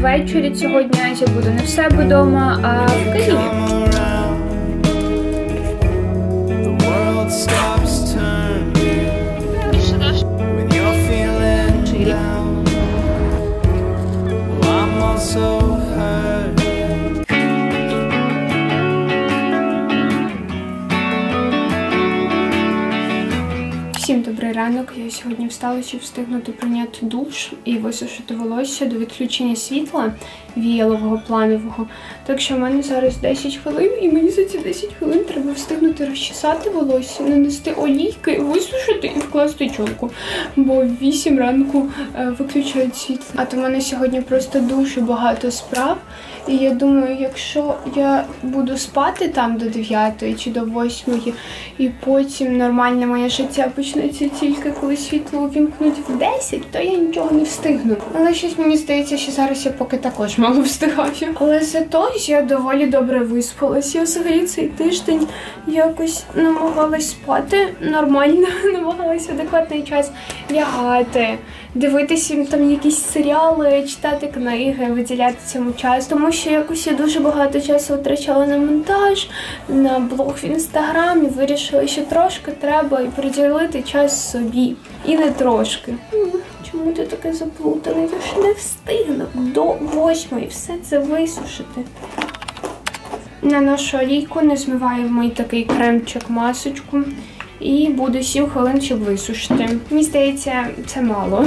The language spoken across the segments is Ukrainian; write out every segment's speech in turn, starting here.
Ввечері цього дня я буду не в себе вдома, а в Києві. Ранок. Я сьогодні встала, щоб встигнути прийняти душ і висушити волосся до відключення світла віялового планового. Так що в мене зараз 10 хвилин, і мені за ці 10 хвилин треба встигнути розчесати волосся, нанести олійки, висушити і вкласти чолку. Бо в 8 ранку е, виключають світло. А то в мене сьогодні просто дуже багато справ. І я думаю, якщо я буду спати там до 9 чи до 8, і потім нормальне моє життя почнеться тільки коли світло увімкнуть в 10, то я нічого не встигну. Але щось мені здається, що зараз я поки також мало встигаю. Але зато я доволі добре виспалась. Я взагалі цей тиждень якось намагалась спати нормально, намагалась адекватний час лягати, дивитися там якісь серіали, читати книги, виділяти цьому час, тому якось я дуже багато часу витрачала на монтаж, на блог в інстаграмі. Вирішила, що трошки треба і приділити час собі. І не трошки. Чому ти таке заплутаний? Я ж не встигну до восьмої все це висушити. Наношу олійку, не змиваю мій такий кремчик масочку. І буде 7 хвилин, щоб висушити. Мені здається, це мало.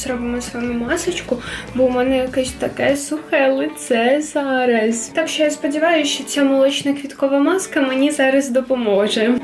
Зараз робимо з вами масочку, бо у мене якесь таке сухе лице зараз. Так що я сподіваюся, що ця молочна квіткова маска мені зараз допоможе.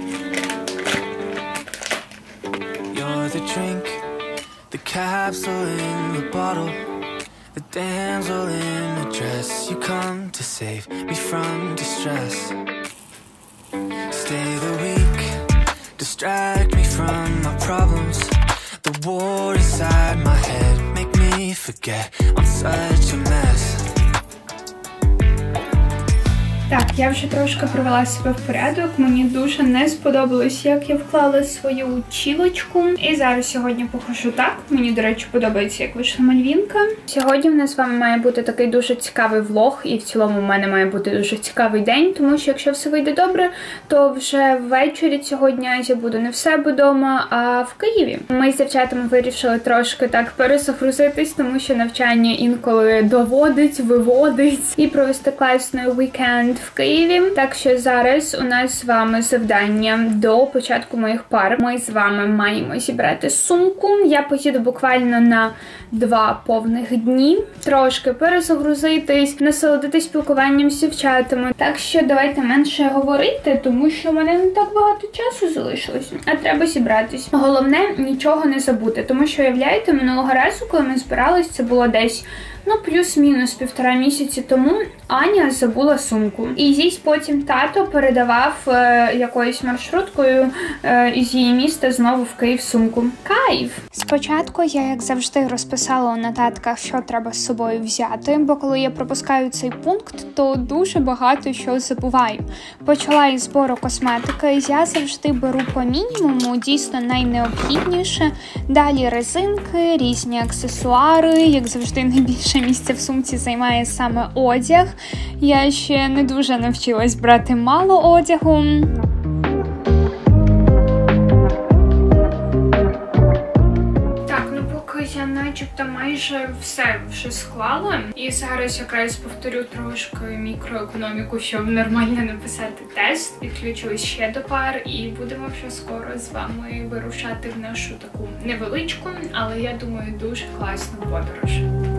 Forget I'm such a mess. Так, я вже трошки привела себе в порядок. Мені дуже не сподобалось, як я вклала свою чілочку. І зараз сьогодні похожу так. Мені, до речі, подобається, як вийшла мальвінка. Сьогодні в нас з вами має бути такий дуже цікавий влог, і в цілому в мене має бути дуже цікавий день, тому що якщо все вийде добре, то вже ввечері цього дня я буду не в себе вдома, а в Києві. Ми з дівчатами вирішили трошки так перезагрузитись, тому що навчання інколи доводить, виводить і провести класний вікенд в Києві. Так що зараз у нас з вами завдання до початку моїх пар. Ми з вами маємо зібрати сумку. Я поїду буквально на два повних дні, трошки перезагрузитись, насолодитись спілкуванням з дівчатами. Так що давайте менше говорити, тому що в мене не так багато часу залишилось, а треба зібратись. Головне нічого не забути, тому що уявляєте, минулого разу, коли ми збирались, це було десь. Ну, плюс-мінус півтора місяці тому Аня забула сумку. І їй потім тато передавав е, якоюсь маршруткою е, із її міста знову в Київ сумку. Кайф! Спочатку я, як завжди, розписала у нотатках, що треба з собою взяти, бо коли я пропускаю цей пункт, то дуже багато що забуваю. Почала із збору косметики. Я завжди беру по мінімуму, дійсно найнеобхідніше. Далі резинки, різні аксесуари, як завжди, найбільше місця в сумці займає саме одяг. Я ще не дуже навчилась брати мало одягу. Ну я начебто майже все вже склала. І зараз якраз повторю трошки мікроекономіку, щоб нормально написати тест. Підключусь ще до пар, і будемо вже скоро з вами вирушати в нашу таку невеличку, але я думаю, дуже класну подорож.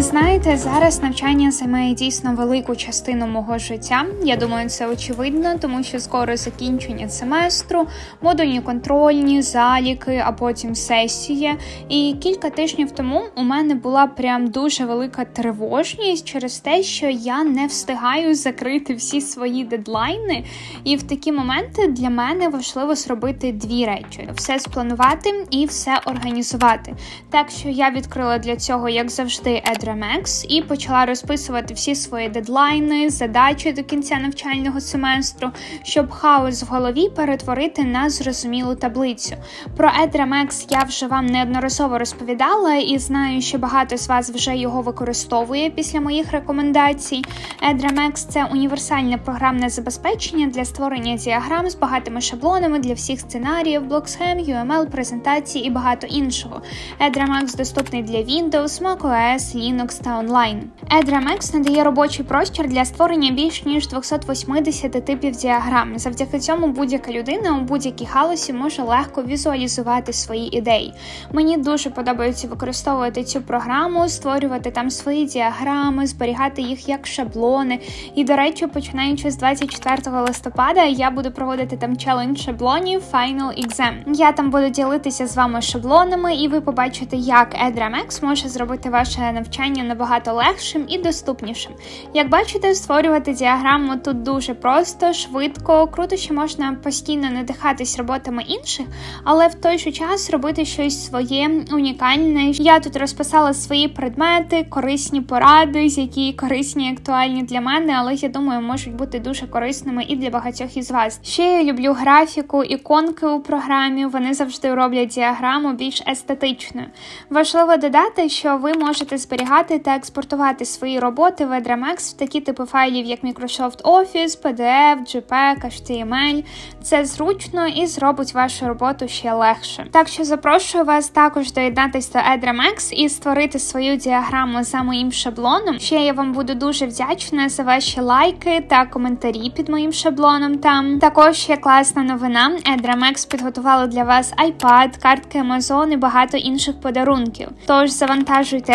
Знаєте, зараз навчання займає дійсно велику частину мого життя. Я думаю, це очевидно, тому що скоро закінчення семестру, модульні контрольні, заліки, а потім сесія. І кілька тижнів тому у мене була прям дуже велика тривожність через те, що я не встигаю закрити всі свої дедлайни. І в такі моменти для мене важливо зробити дві речі: все спланувати і все організувати. Так що я відкрила для цього, як завжди, Edremex і почала розписувати всі свої дедлайни, задачі до кінця навчального семестру, щоб хаос в голові перетворити на зрозумілу таблицю. Про Edremex я вже вам неодноразово розповідала і знаю, що багато з вас вже його використовує після моїх рекомендацій. Edremex – це універсальне програмне забезпечення для створення діаграм з багатими шаблонами для всіх сценаріїв, блоксхем, UML, презентацій і багато іншого. Edremex доступний для Windows, macOS, Linux та онлайн. Edremex надає робочий простір для створення більш ніж 280 типів діаграм. Завдяки цьому будь-яка людина у будь-якій галузі може легко візуалізувати свої ідеї. Мені дуже подобається використовувати цю програму, створювати там свої діаграми, зберігати їх як шаблони. І, до речі, починаючи з 24 листопада, я буду проводити там челендж шаблонів Final Exam. Я там буду ділитися з вами шаблонами, і ви побачите, як Edremex може зробити ваше навчання набагато легшим і доступнішим. Як бачите, створювати діаграму тут дуже просто, швидко, круто, що можна постійно надихатись роботами інших, але в той же час робити щось своє унікальне. Я тут розписала свої предмети, корисні поради, які корисні і актуальні для мене, але я думаю, можуть бути дуже корисними і для багатьох із вас. Ще я люблю графіку, іконки у програмі. Вони завжди роблять діаграму більш естетичною. Важливо додати, що ви можете зберігати та експортувати свої роботи в Edremex в такі типи файлів, як Microsoft Office, PDF, JPEG, HTML. Це зручно і зробить вашу роботу ще легше. Так що запрошую вас також доєднатися до Edremex і створити свою діаграму за моїм шаблоном. Ще я вам буду дуже вдячна за ваші лайки та коментарі під моїм шаблоном. Там також є класна новина. Edremex підготували для вас iPad, картки Amazon і багато інших подарунків. Тож завантажуйте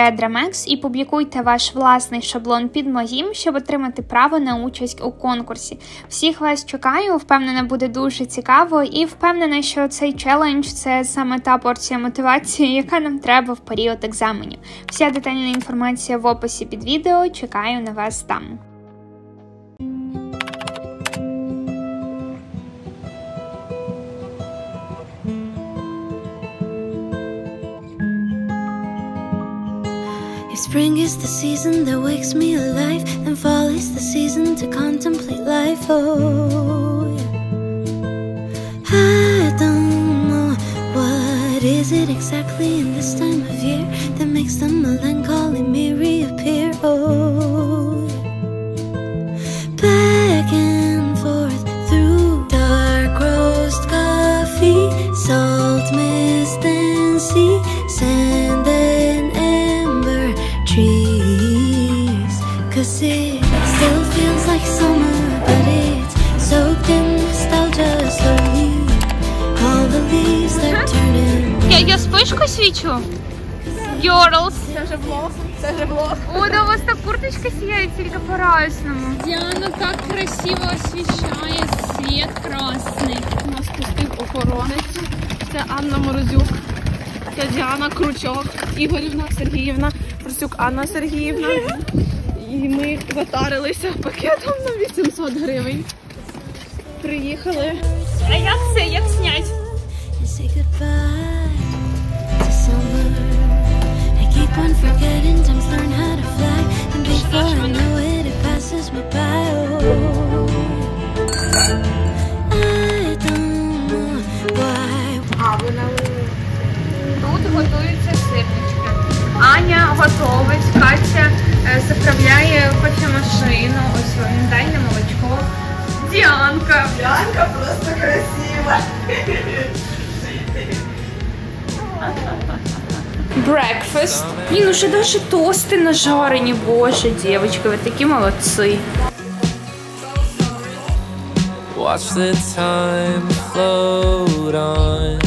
І публікуйте ваш власний шаблон під моїм, щоб отримати право на участь у конкурсі. Всіх вас чекаю, впевнена, буде дуже цікаво, і впевнена, що цей челендж це саме та порція мотивації, яка нам треба в період екзаменів. Вся детальна інформація в описі під відео. Чекаю на вас там. Spring is the season that wakes me alive, and fall is the season to contemplate life. Oh, yeah. I don't know what is it exactly in this time of year that makes the melancholy me reappear. Oh, спишку свічу. Girls. Це вже влог, це вже влог. О, да у вас так курточка сіяє тільки по-разному. Діана так красиво освіщає світ красний. Нас пустив охоронець. Це Анна Морозюк. Це Діана Кручок, Ігорівна Сергіївна, Просюк Анна Сергіївна. І ми затарилися пакетом на 800 гривень. Приїхали. А як це? Як снять? one forgetting Блін, уже даже тости нажарені. Боже, дівчатки, ви такі молодці. Watch the time float on.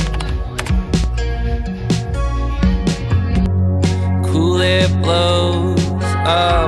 Cool it blows a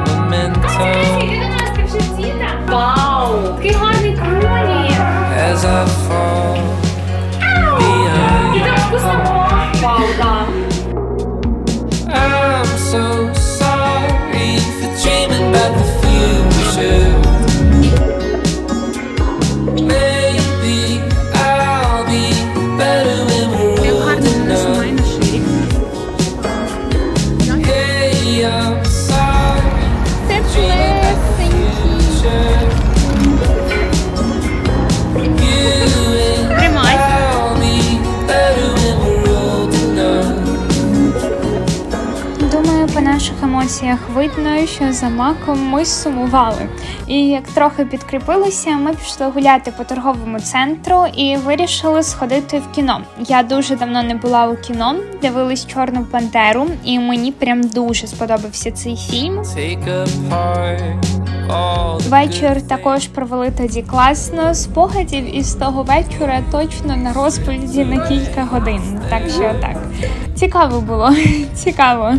видно, що за маком ми сумували. І як трохи підкріпилися, ми пішли гуляти по торговому центру і вирішили сходити в кіно. Я дуже давно не була у кіно, дивилась Чорну пантеру, і мені прям дуже сподобався цей фільм. Вечір також провели тоді класно. Спогадів із того вечора точно на розповіді на кілька годин. Так що так. Цікаво було. Цікаво.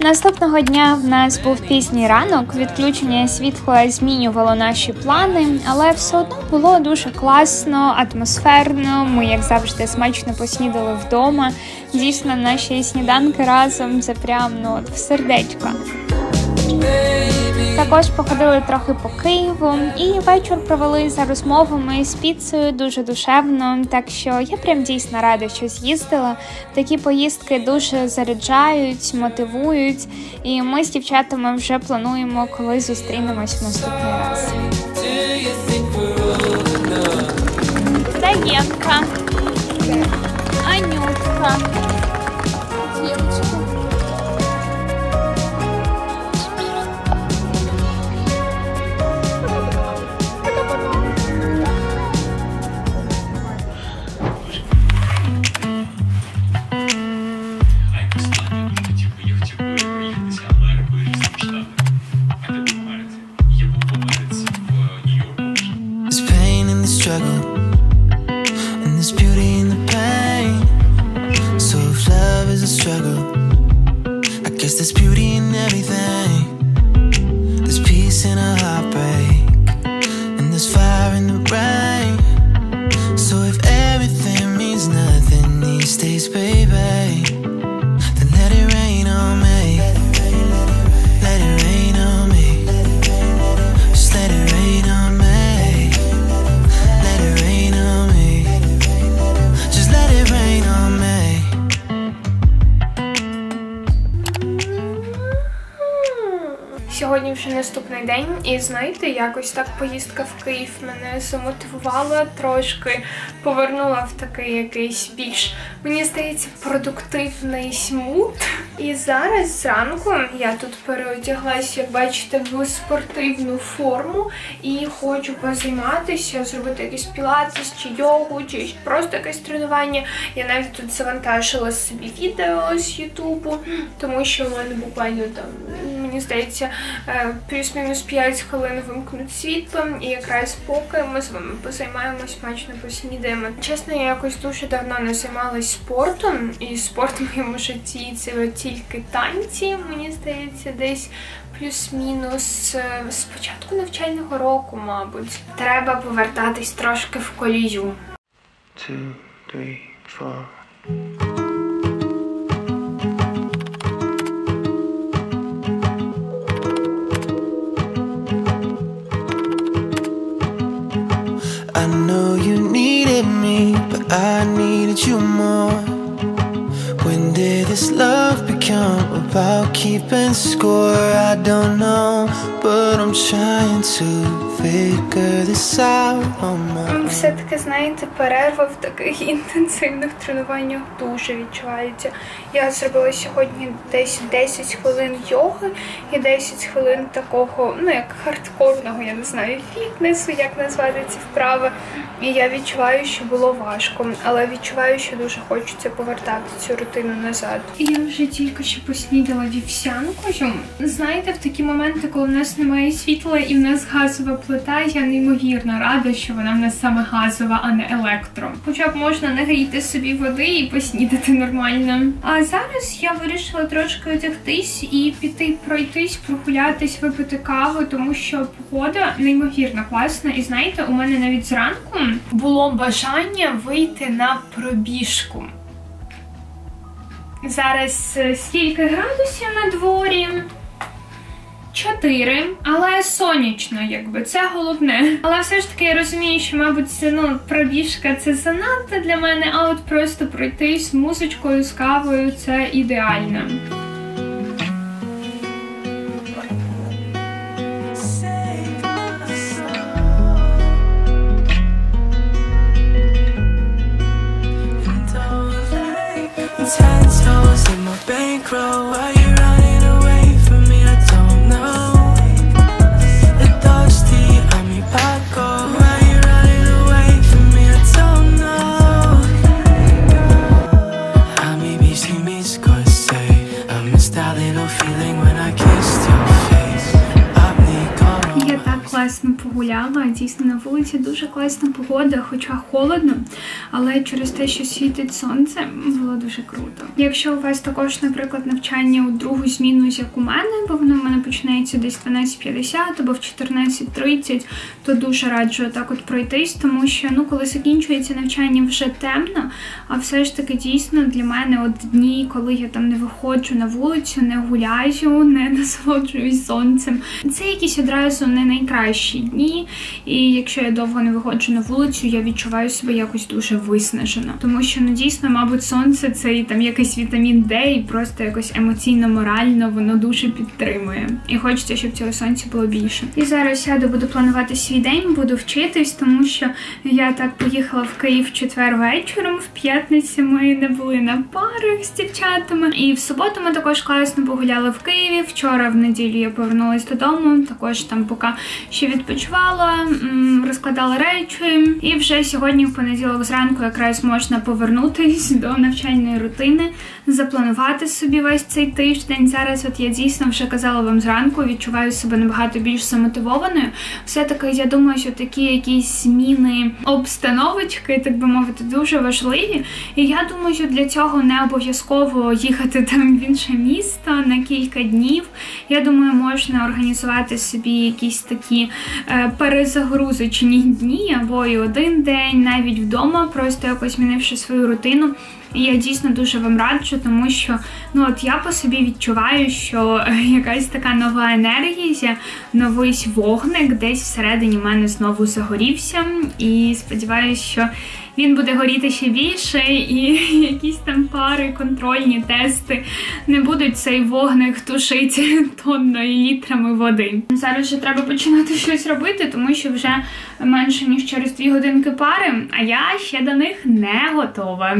Наступного дня в нас був пізній ранок. Відключення світла змінювало наші плани, але все одно було дуже класно, атмосферно. Ми, як завжди, смачно поснідали вдома. Дійсно, наші сніданки разом це прям от в сердечко. Також походили трохи по Києву і вечір провели за розмовами з піцею дуже душевно. Так що я прям дійсно рада, що з'їздила. Такі поїздки дуже заряджають, мотивують. І ми з дівчатами вже плануємо, коли зустрінемось в наступний раз. Даєнка. Анютка. Вже наступний день, і знаєте, якось так поїздка в Київ мене замотивувала трошки, повернула в такий якийсь більш, мені здається, продуктивний смут. І зараз зранку я тут переодяглась, як бачите, в спортивну форму і хочу позайматися, зробити якийсь пілатес чи йогу, чи просто якесь тренування. Я навіть тут завантажила собі відео з Ютубу, тому що в мене буквально там, мені здається, е, плюс-мінус 5 хвилин вимкнуть світло, і якраз поки ми з вами позаймаємось, смачно поснідаємо. Чесно, я якось дуже давно не займалась спортом, і спорт в моєму житті це тільки танці, мені здається, десь плюс-мінус е, з початку навчального року, мабуть. Треба повертатись трошки в колію. Two, three, four. Needed you more. When did this love become about keeping score? I don't know, but I'm trying to figure this out on my own. Все-таки, знаєте, перерва в таких інтенсивних тренуваннях дуже відчувається. Я зробила сьогодні десь 10 хвилин йоги і 10 хвилин такого, ну як хардкорного, я не знаю, фітнесу, як назвати ці вправи. І я відчуваю, що було важко, але відчуваю, що дуже хочеться повертати цю рутину назад. Я вже тільки що поснідала вівсянкою. Знаєте, в такі моменти, коли в нас немає світла і в нас газова плита. Я неймовірно рада, що вона в нас саме газова, а не електро. Хоча б можна нагріти собі води і поснідати нормально. А зараз я вирішила трошки одягтись і піти пройтись, прогулятись, випити каву, тому що погода неймовірно класна. І знаєте, у мене навіть зранку було бажання вийти на пробіжку. Зараз е, скільки градусів на дворі? Чотири, але сонячно, якби це головне. Але все ж таки я розумію, що, мабуть, ну пробіжка це занадто для мене, а от просто пройтись з музичкою, з кавою це ідеально. Ten toes. Класна погода, хоча холодно, але через те, що світить сонце, було дуже круто. Якщо у вас також, наприклад, навчання у другу зміну, як у мене, бо воно в мене починається десь 12.50 або в 14.30, то дуже раджу так от пройтись, тому що ну, коли закінчується навчання, вже темно, а все ж таки дійсно для мене от дні, коли я там не виходжу на вулицю, не гуляю, не насолоджуюсь сонцем. Це якісь одразу не найкращі дні. І якщо я довго не виходжу на вулицю, я відчуваю себе якось дуже виснажено. Тому що ну дійсно, мабуть, сонце це і там якийсь вітамін Д, і просто якось емоційно, морально воно дуже підтримує. І хочеться, щоб цього сонця було більше. І зараз сяду, буду планувати свій день, буду вчитись, тому що я так поїхала в Київ четвер вечором. В п'ятницю ми не були на парах з дівчатами. І в суботу ми також класно погуляли в Києві. Вчора в неділю я повернулась додому. Також там поки ще відпочивала, розкладала речі. І вже сьогодні, в понеділок зранку, якраз можна повернутись до навчальної рутини, запланувати собі весь цей тиждень. Зараз, от я дійсно вже казала вам зранку, відчуваю себе набагато більш замотивованою. Все-таки я думаю, що такі якісь зміни обстановочки, так би мовити, дуже важливі. І я думаю, що для цього не обов'язково їхати там в інше місто на кілька днів. Я думаю, можна організувати собі якісь такі е, перезагрузочні дні або і один день, навіть вдома, просто якось змінивши свою рутину. І я дійсно дуже вам раджу, тому що ну от я по собі відчуваю, що е, якась така нова енергія, новий вогник десь всередині мене знову загорівся. І сподіваюся, що він буде горіти ще більше, і якісь там пари, контрольні тести не будуть цей вогник тушити тонною літрами води. Зараз вже треба починати щось робити, тому що вже менше ніж через дві годинки пари, а я ще до них не готова.